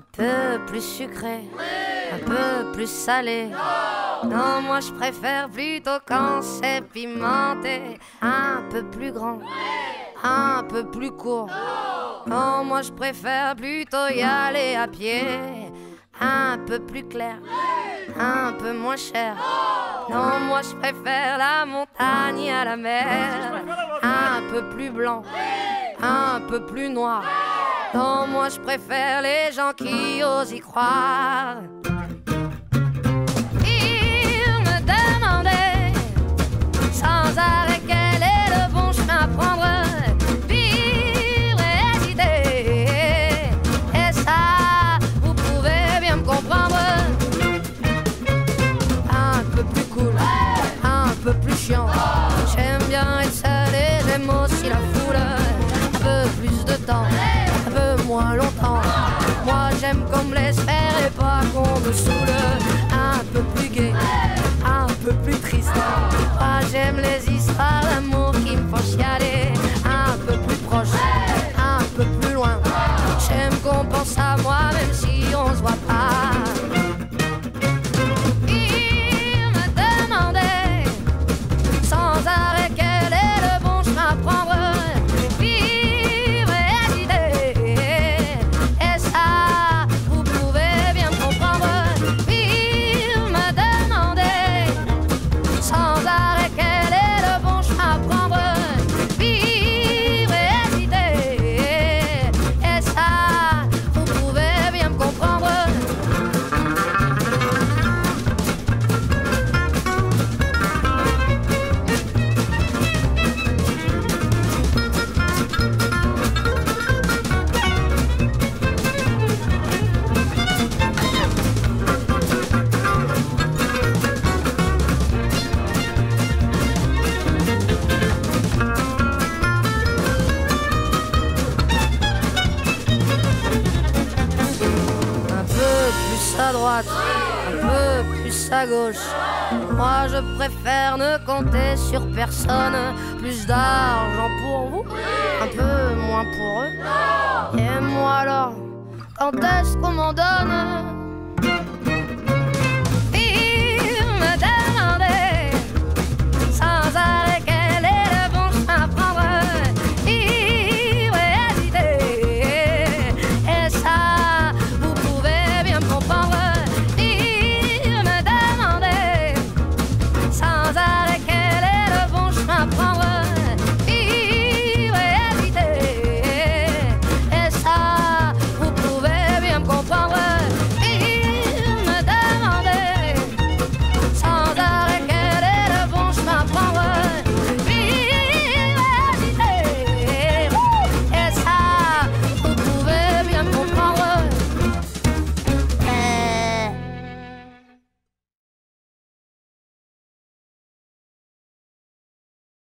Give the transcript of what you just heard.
un peu plus sucré, un peu plus salé. Non, moi je préfère plutôt quand c'est pimenté, un peu plus grand, un peu plus court. Non, moi je préfère plutôt y aller à pied, un peu plus clair, un peu moins cher. Non, moi je préfère la montagne à la mer, un peu plus blanc, un peu plus noir. Non, moi je préfère les gens qui osent y croire. Il me demandait sans arrêt quel est le bon chemin à prendre. Vivre et. Et ça, vous pouvez bien me comprendre. Un peu plus cool, un peu plus chiant. J'aime bien être seul et j'aime aussi la foule. Un peu plus de temps, et pas un peu plus à gauche. Moi je préfère ne compter sur personne. Plus d'argent pour vous, un peu moins pour eux. Et moi alors, quand est-ce qu'on m'en donne?